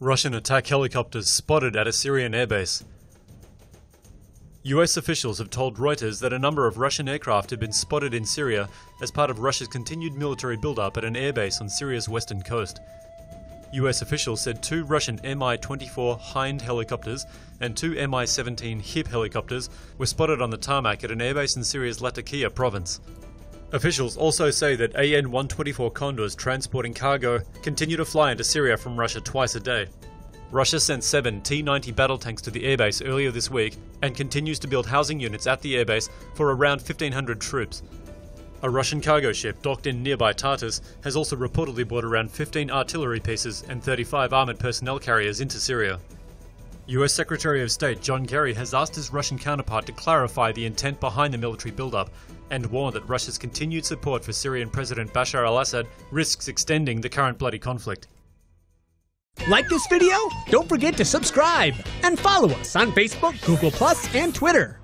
Russian attack helicopters spotted at a Syrian airbase. US officials have told Reuters that a number of Russian aircraft have been spotted in Syria as part of Russia's continued military buildup at an airbase on Syria's western coast. US officials said two Russian Mi 24 Hind helicopters and two Mi 17 Hip helicopters were spotted on the tarmac at an airbase in Syria's Latakia province. Officials also say that AN 124 Condors transporting cargo continue to fly into Syria from Russia twice a day. Russia sent seven T 90 battle tanks to the airbase earlier this week and continues to build housing units at the airbase for around 1,500 troops. A Russian cargo ship docked in nearby Tartus has also reportedly brought around 15 artillery pieces and 35 armoured personnel carriers into Syria. US Secretary of State John Kerry has asked his Russian counterpart to clarify the intent behind the military buildup and warned that Russia's continued support for Syrian President Bashar al Assad risks extending the current bloody conflict. Like this video? Don't forget to subscribe and follow us on Facebook, Google, and Twitter.